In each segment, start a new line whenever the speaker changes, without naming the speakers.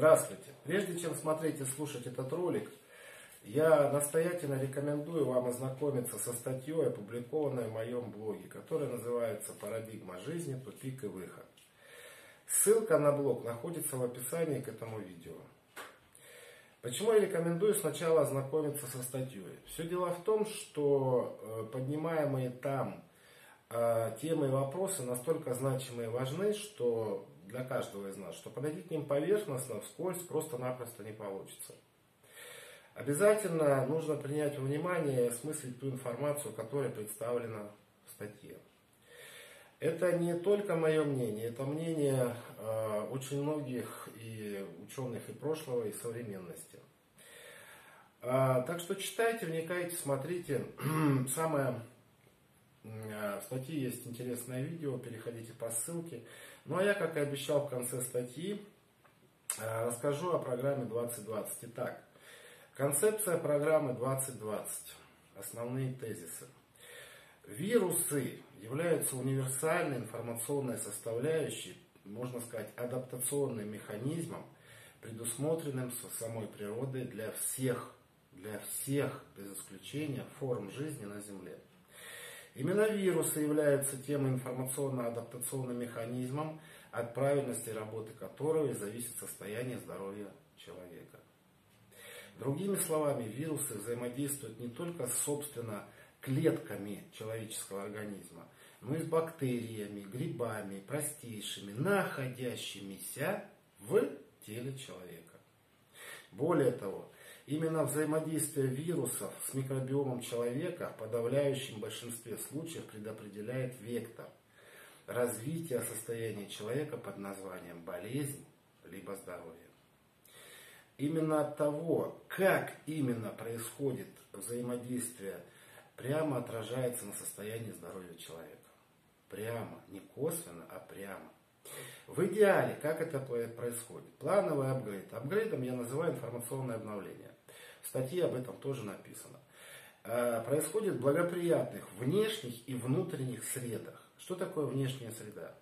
Здравствуйте! Прежде чем смотреть и слушать этот ролик, я настоятельно рекомендую вам ознакомиться со статьей, опубликованной в моем блоге, которая называется «Парадигма жизни. Тупик и выход». Ссылка на блог находится в описании к этому видео. Почему я рекомендую сначала ознакомиться со статьей? Все дело в том, что э, поднимаемые там э, темы и вопросы настолько значимые и важны, что для каждого из нас, что подойти к ним поверхностно, вскользь, просто-напросто не получится. Обязательно нужно принять во внимание и осмыслить ту информацию, которая представлена в статье. Это не только мое мнение, это мнение э, очень многих и ученых и прошлого, и современности. Э, так что читайте, вникайте, смотрите. Самое в статье есть интересное видео, переходите по ссылке. Ну а я, как и обещал в конце статьи, э, расскажу о программе 2020. Итак, концепция программы 2020. Основные тезисы. Вирусы являются универсальной информационной составляющей, можно сказать, адаптационным механизмом, предусмотренным самой природой для всех, для всех, без исключения, форм жизни на Земле. Именно вирусы являются тем информационно-адаптационным механизмом, от правильности работы которого зависит состояние здоровья человека. Другими словами, вирусы взаимодействуют не только с, собственно, клетками человеческого организма, но и с бактериями, грибами, простейшими, находящимися в теле человека. Более того, Именно взаимодействие вирусов с микробиомом человека в подавляющем большинстве случаев предопределяет вектор развития состояния человека под названием болезнь либо здоровье. Именно от того, как именно происходит взаимодействие, прямо отражается на состоянии здоровья человека. Прямо, не косвенно, а прямо. В идеале, как это происходит? Плановый апгрейд. Апгрейдом я называю информационное обновление. В статье об этом тоже написано. Э, происходит в благоприятных внешних и внутренних средах. Что такое внешняя среда?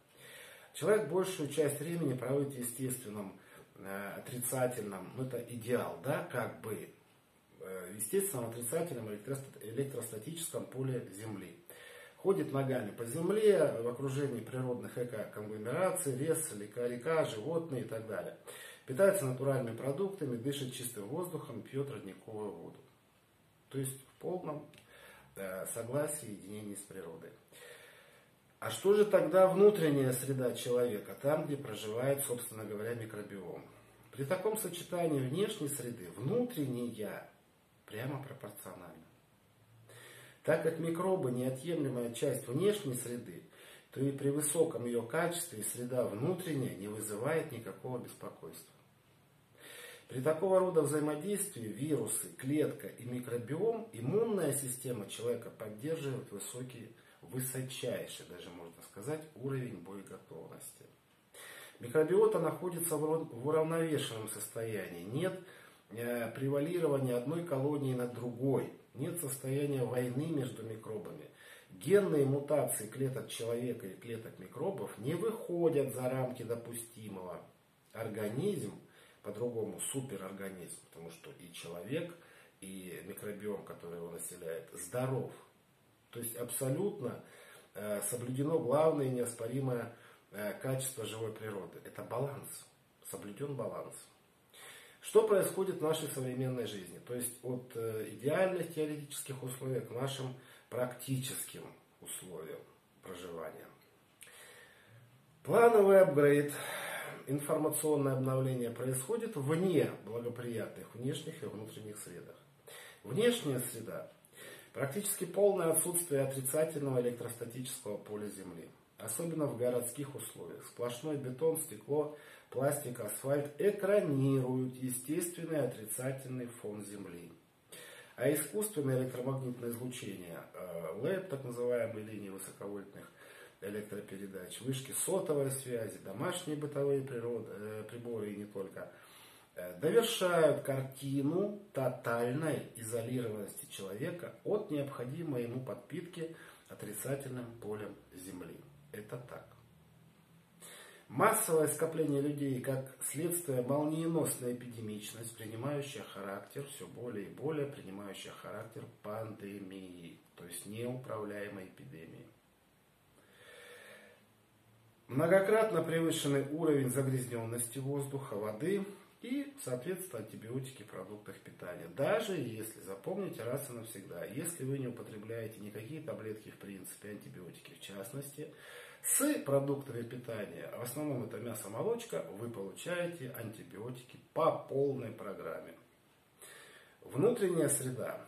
Человек большую часть времени проводит в естественном, э, отрицательном, ну это идеал, да, как бы, э, естественном, отрицательном электростатическом поле Земли. Ходит ногами по земле, в окружении природных эко-конгломераций, лес, река, река, животные и так далее питается натуральными продуктами, дышит чистым воздухом, пьет родниковую воду. То есть в полном э, согласии и единении с природой. А что же тогда внутренняя среда человека, там, где проживает, собственно говоря, микробиом? При таком сочетании внешней среды внутренняя прямо пропорциональна. Так как микробы неотъемлемая часть внешней среды, то и при высоком ее качестве среда внутренняя не вызывает никакого беспокойства. При такого рода взаимодействии вирусы, клетка и микробиом иммунная система человека поддерживает высокий, высочайший, даже можно сказать, уровень боеготовности. Микробиота находится в уравновешенном состоянии. Нет превалирования одной колонии над другой. Нет состояния войны между микробами. Генные мутации клеток человека и клеток микробов не выходят за рамки допустимого. Организм по-другому суперорганизм, потому что и человек, и микробиом, который его населяет, здоров. То есть абсолютно э, соблюдено главное и неоспоримое э, качество живой природы. Это баланс. Соблюден баланс. Что происходит в нашей современной жизни? То есть от э, идеальных теоретических условий к нашим практическим условиям проживания. Плановый апгрейд информационное обновление происходит вне благоприятных внешних и внутренних средах. Внешняя среда – практически полное отсутствие отрицательного электростатического поля Земли. Особенно в городских условиях. Сплошной бетон, стекло, пластик, асфальт экранируют естественный отрицательный фон Земли. А искусственное электромагнитное излучение, э, так называемые линии высоковольтных электропередач, вышки сотовой связи, домашние бытовые природы, э, приборы и не только, э, довершают картину тотальной изолированности человека от необходимой ему подпитки отрицательным полем Земли. Это так. Массовое скопление людей как следствие молниеносная эпидемичность, принимающая характер, все более и более принимающая характер пандемии, то есть неуправляемой эпидемии. Многократно превышенный уровень загрязненности воздуха, воды и, соответственно, антибиотики в продуктах питания. Даже если, запомните раз и навсегда, если вы не употребляете никакие таблетки в принципе, антибиотики в частности, с продуктами питания, в основном это мясо, молочка, вы получаете антибиотики по полной программе. Внутренняя среда.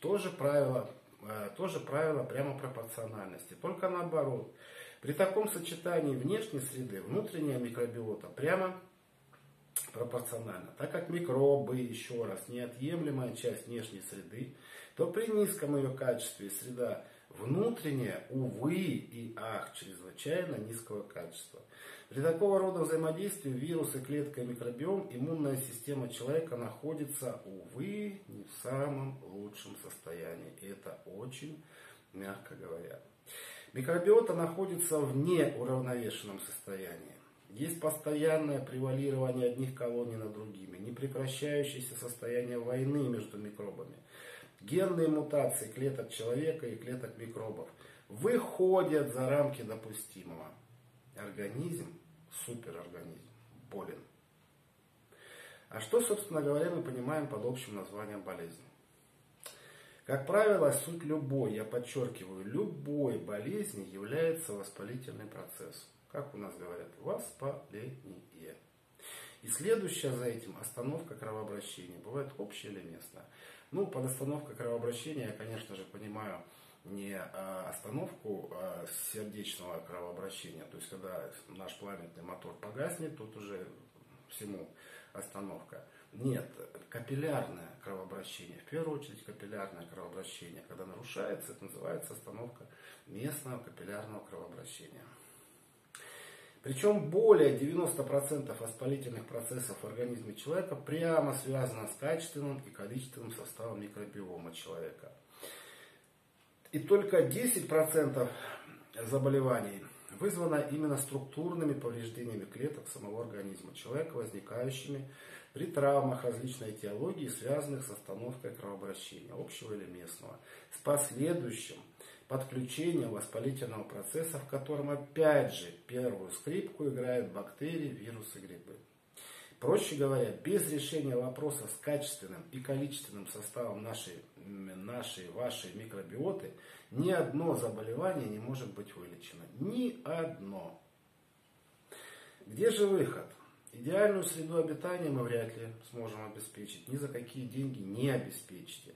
Тоже правило, э, тоже правило прямо пропорциональности. Только наоборот. При таком сочетании внешней среды, внутренняя микробиота прямо пропорциональна. Так как микробы, еще раз, неотъемлемая часть внешней среды, то при низком ее качестве среда Внутренняя, увы и ах, чрезвычайно низкого качества. При такого рода взаимодействии вирусы, клетка и микробиом иммунная система человека находится, увы, не в самом лучшем состоянии. И это очень мягко говоря. Микробиота находится в неуравновешенном состоянии. Есть постоянное превалирование одних колоний над другими, непрекращающееся состояние войны между микробами – генные мутации клеток человека и клеток микробов выходят за рамки допустимого. Организм, суперорганизм, болен. А что, собственно говоря, мы понимаем под общим названием болезни? Как правило, суть любой, я подчеркиваю, любой болезни является воспалительный процесс. Как у нас говорят, воспаление. И следующая за этим остановка кровообращения. Бывает общая или местная. Ну, под остановкой кровообращения я, конечно же, понимаю не а, остановку а, сердечного кровообращения, то есть когда наш пламенный мотор погаснет, тут уже всему остановка. Нет, капиллярное кровообращение, в первую очередь капиллярное кровообращение, когда нарушается, это называется остановка местного капиллярного кровообращения. Причем более 90% воспалительных процессов в организме человека прямо связано с качественным и количественным составом микробиома человека. И только 10% заболеваний вызвано именно структурными повреждениями клеток самого организма человека, возникающими при травмах различной этиологии, связанных с остановкой кровообращения, общего или местного, с последующим подключения воспалительного процесса, в котором опять же первую скрипку играют бактерии, вирусы, грибы. Проще говоря, без решения вопроса с качественным и количественным составом нашей, нашей вашей микробиоты ни одно заболевание не может быть вылечено. Ни одно. Где же выход? Идеальную среду обитания мы вряд ли сможем обеспечить. Ни за какие деньги не обеспечите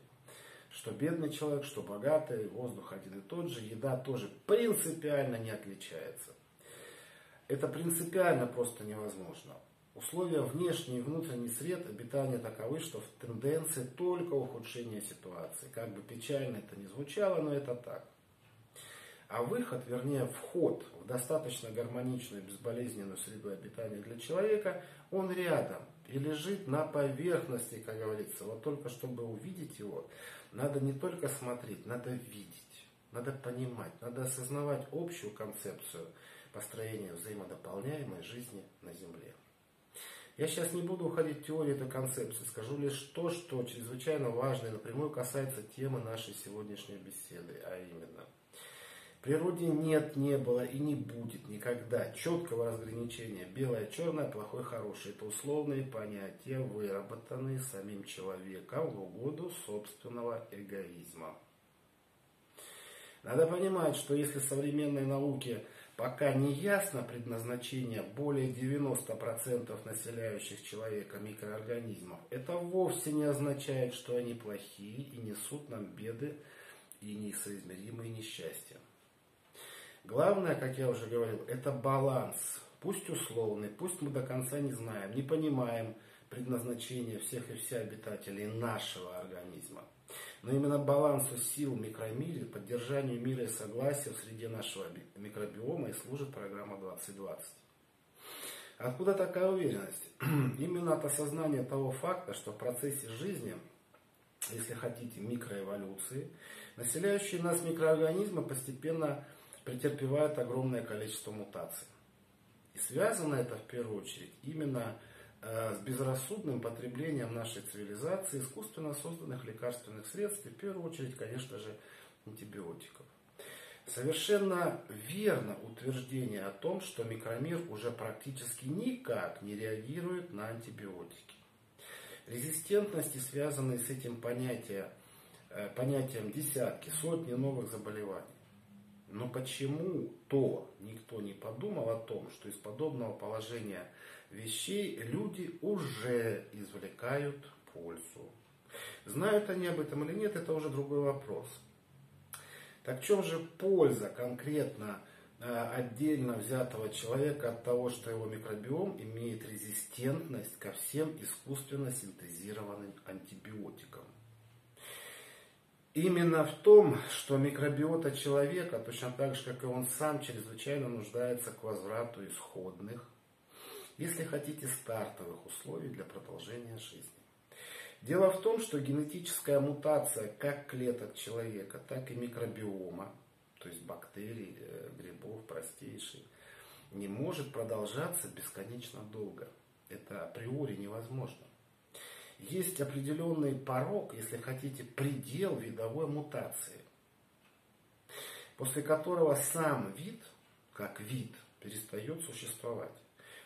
что бедный человек, что богатый, воздух один и тот же, еда тоже принципиально не отличается. Это принципиально просто невозможно. Условия внешней и внутренней сред обитания таковы, что в тенденции только ухудшения ситуации. Как бы печально это ни звучало, но это так. А выход, вернее вход в достаточно гармоничную безболезненную среду обитания для человека, он рядом и лежит на поверхности, как говорится. Вот только чтобы увидеть его, надо не только смотреть, надо видеть, надо понимать, надо осознавать общую концепцию построения взаимодополняемой жизни на Земле. Я сейчас не буду уходить в теорию этой концепции, скажу лишь то, что чрезвычайно важно и напрямую касается темы нашей сегодняшней беседы, а именно – в природе нет, не было и не будет никогда четкого разграничения белое, черное, плохое, хорошее. Это условные понятия, выработанные самим человеком в угоду собственного эгоизма. Надо понимать, что если современной науке пока не ясно предназначение более 90% населяющих человека микроорганизмов, это вовсе не означает, что они плохие и несут нам беды и несоизмеримые несчастья. Главное, как я уже говорил, это баланс. Пусть условный, пусть мы до конца не знаем, не понимаем предназначение всех и вся обитателей нашего организма. Но именно балансу сил в поддержанию мира и согласия в среде нашего микробиома и служит программа 2020. Откуда такая уверенность? Именно от осознания того факта, что в процессе жизни, если хотите, микроэволюции, населяющие нас микроорганизмы постепенно претерпевают огромное количество мутаций. И связано это в первую очередь именно с безрассудным потреблением нашей цивилизации искусственно созданных лекарственных средств, и в первую очередь, конечно же, антибиотиков. Совершенно верно утверждение о том, что микромир уже практически никак не реагирует на антибиотики. Резистентности, связанные с этим понятием, э, понятием десятки, сотни новых заболеваний. Но почему-то никто не подумал о том, что из подобного положения вещей люди уже извлекают пользу. Знают они об этом или нет, это уже другой вопрос. Так в чем же польза конкретно э, отдельно взятого человека от того, что его микробиом имеет резистентность ко всем искусственно синтезированным антибиотикам? Именно в том, что микробиота человека, точно так же, как и он сам, чрезвычайно нуждается к возврату исходных, если хотите, стартовых условий для продолжения жизни. Дело в том, что генетическая мутация как клеток человека, так и микробиома, то есть бактерий, э, грибов простейших, не может продолжаться бесконечно долго. Это априори невозможно. Есть определенный порог, если хотите, предел видовой мутации, после которого сам вид, как вид, перестает существовать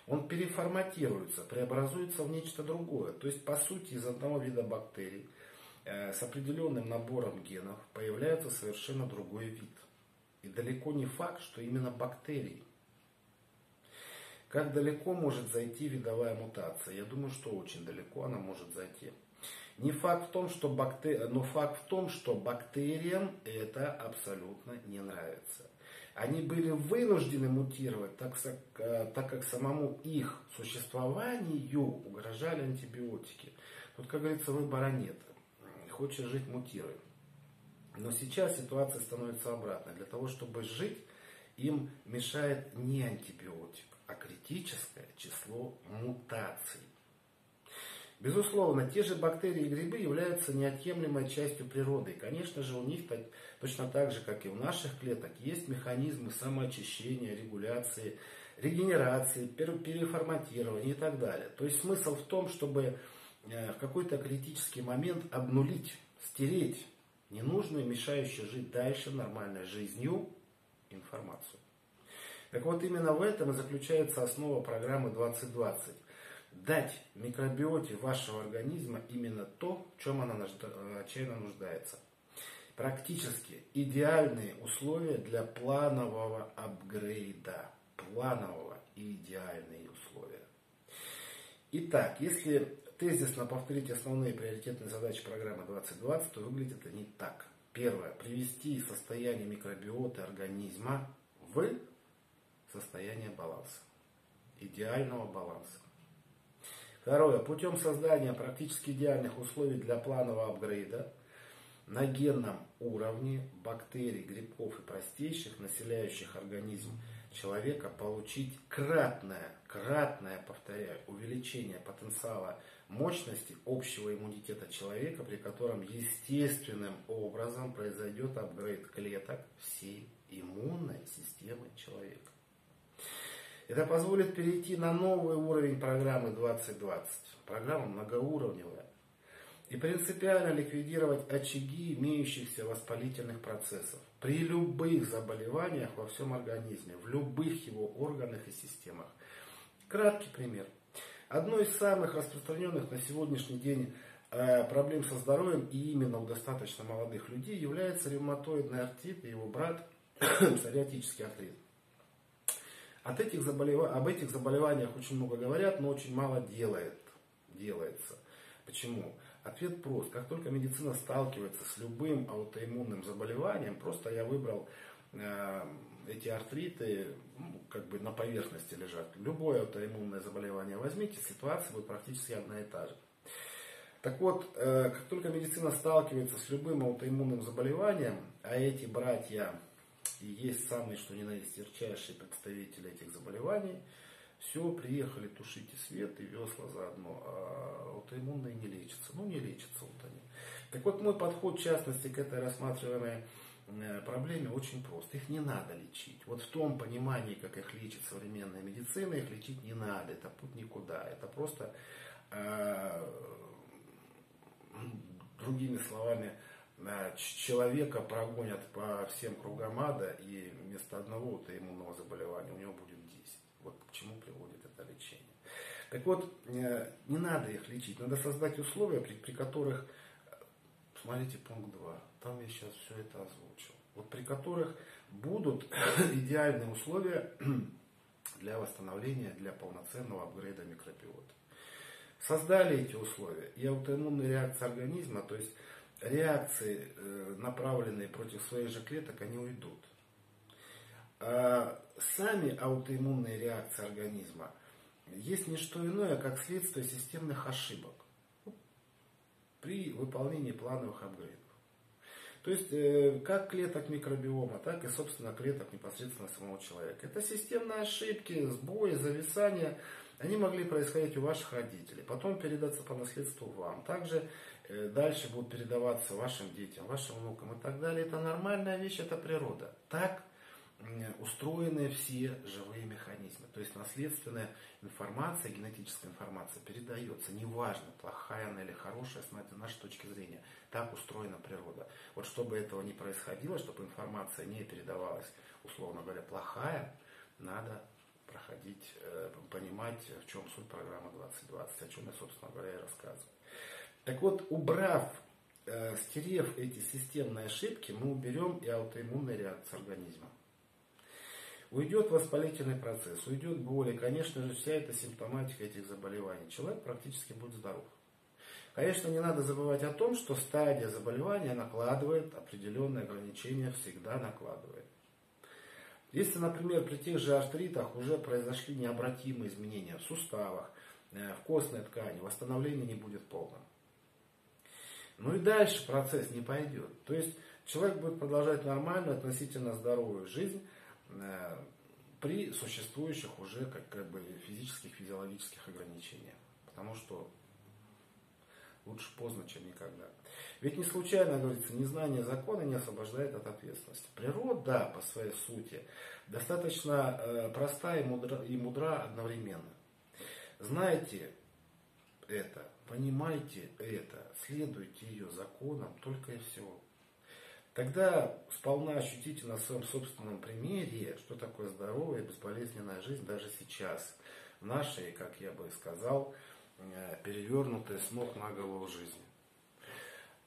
он переформатируется, преобразуется в нечто другое. То есть, по сути, из одного вида бактерий э, с определенным набором генов появляется совершенно другой вид. И далеко не факт, что именно бактерии. Как далеко может зайти видовая мутация? Я думаю, что очень далеко она может зайти. Не факт в том, что бактери... но факт в том, что бактериям это абсолютно не нравится. Они были вынуждены мутировать, так, э, так как самому их существованию угрожали антибиотики. Тут, как говорится, выбора нет. Хочешь жить, мутируй. Но сейчас ситуация становится обратной. Для того, чтобы жить, им мешает не антибиотик, а критическое число мутаций. Безусловно, те же бактерии и грибы являются неотъемлемой частью природы. И, конечно же, у них точно так же, как и у наших клеток, есть механизмы самоочищения, регуляции, регенерации, переформатирования и так далее. То есть смысл в том, чтобы э, в какой-то критический момент обнулить, стереть ненужную, мешающую жить дальше нормальной жизнью информацию. Так вот, именно в этом и заключается основа программы 2020 дать микробиоте вашего организма именно то, в чем она отчаянно нуждается. Практически идеальные условия для планового апгрейда. Планового и идеальные условия. Итак, если тезисно повторить основные приоритетные задачи программы 2020, то выглядит они так. Первое. Привести состояние микробиоты организма в состояние баланса. Идеального баланса. Второе. Путем создания практически идеальных условий для планового апгрейда на генном уровне бактерий, грибков и простейших, населяющих организм человека, получить кратное, кратное, повторяю, увеличение потенциала мощности общего иммунитета человека, при котором естественным образом произойдет апгрейд клеток всей иммунной системы человека. Это позволит перейти на новый уровень программы 2020. Программа многоуровневая. И принципиально ликвидировать очаги имеющихся воспалительных процессов при любых заболеваниях во всем организме, в любых его органах и системах. Краткий пример. Одной из самых распространенных на сегодняшний день э, проблем со здоровьем и именно у достаточно молодых людей является ревматоидный артрит и его брат псориатический артрит. От этих заболев... Об этих заболеваниях очень много говорят, но очень мало делает, делается. Почему? Ответ прост. Как только медицина сталкивается с любым аутоиммунным заболеванием, просто я выбрал э, эти артриты, ну, как бы на поверхности лежат. Любое аутоиммунное заболевание возьмите, ситуация будет практически одна и та же. Так вот, э, как только медицина сталкивается с любым аутоиммунным заболеванием, а эти братья и есть самые, что ни на есть, ярчайшие представители этих заболеваний, все, приехали, тушите свет и весла заодно. А аутоиммунные не лечатся. Ну, не лечатся вот они. Так вот, мой подход, в частности, к этой рассматриваемой э, проблеме очень прост. Их не надо лечить. Вот в том понимании, как их лечит современная медицина, их лечить не надо. Это путь никуда. Это просто, э, другими словами, человека прогонят по всем кругам ада, и вместо одного иммунного заболевания у него будет 10. Вот к чему приводит это лечение. Так вот, э, не надо их лечить. Надо создать условия, при, при которых, смотрите пункт 2, там я сейчас все это озвучил. Вот при которых будут идеальные условия для восстановления, для полноценного апгрейда микробиота. Создали эти условия, и аутоиммунная реакция организма, то есть реакции, э, направленные против своих же клеток, они уйдут. А сами аутоиммунные реакции организма есть не что иное, как следствие системных ошибок при выполнении плановых апгрейдов. То есть, э, как клеток микробиома, так и, собственно, клеток непосредственно самого человека. Это системные ошибки, сбои, зависания. Они могли происходить у ваших родителей, потом передаться по наследству вам. Также э, дальше будут передаваться вашим детям, вашим внукам и так далее. Это нормальная вещь, это природа. Так устроены все живые механизмы. То есть наследственная информация, генетическая информация передается. Неважно, плохая она или хорошая, с нашей точки зрения. Так устроена природа. Вот чтобы этого не происходило, чтобы информация не передавалась, условно говоря, плохая, надо проходить, э, понимать, в чем суть программы 2020, о чем я, собственно говоря, и рассказываю. Так вот, убрав, э, стерев эти системные ошибки, мы уберем и аутоиммунные реакции организма. Уйдет воспалительный процесс, уйдет боль, и, конечно же, вся эта симптоматика этих заболеваний. Человек практически будет здоров. Конечно, не надо забывать о том, что стадия заболевания накладывает определенные ограничения, всегда накладывает. Если, например, при тех же артритах уже произошли необратимые изменения в суставах, э, в костной ткани, восстановление не будет полным. Ну и дальше процесс не пойдет. То есть человек будет продолжать нормальную, относительно здоровую жизнь, Э, при существующих уже как, как бы физических, физиологических ограничениях. Потому что лучше поздно, чем никогда. Ведь не случайно, говорится, незнание закона не освобождает от ответственности. Природа, по своей сути, достаточно э, проста и мудра, и мудра одновременно. Знайте это, понимайте это, следуйте ее законам, только и всего. Тогда сполна ощутите на своем собственном примере, что такое здоровая и безболезненная жизнь даже сейчас, в нашей, как я бы сказал, э, перевернутой с ног на голову жизни.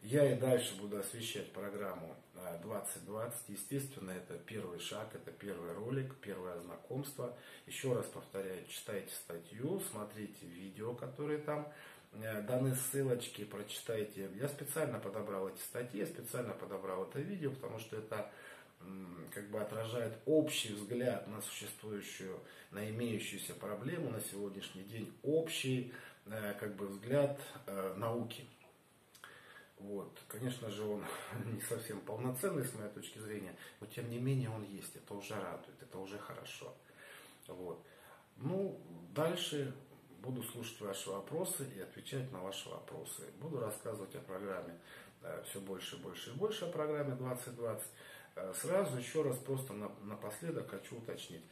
Я и дальше буду освещать программу 2020. Э, Естественно, это первый шаг, это первый ролик, первое знакомство. Еще раз повторяю, читайте статью, смотрите видео, которые там Э, даны ссылочки, прочитайте. Я специально подобрал эти статьи, я специально подобрал это видео, потому что это как бы отражает общий взгляд на существующую, на имеющуюся проблему на сегодняшний день, общий как бы взгляд э, науки. Вот. Конечно же, он не совсем полноценный с моей точки зрения, но тем не менее он есть. Это уже радует, это уже хорошо. Вот. Ну, дальше Буду слушать ваши вопросы и отвечать на ваши вопросы. Буду рассказывать о программе э, все больше больше и больше о программе 2020. Э, сразу еще раз просто напоследок хочу уточнить.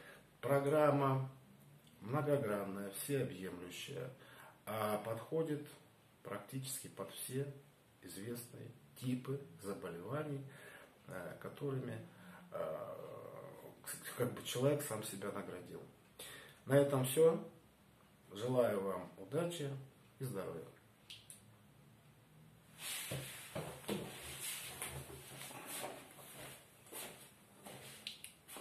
Программа многогранная, всеобъемлющая, а подходит практически под все известные типы заболеваний, э, которыми как бы человек сам себя наградил. На этом все. Желаю вам удачи и здоровья.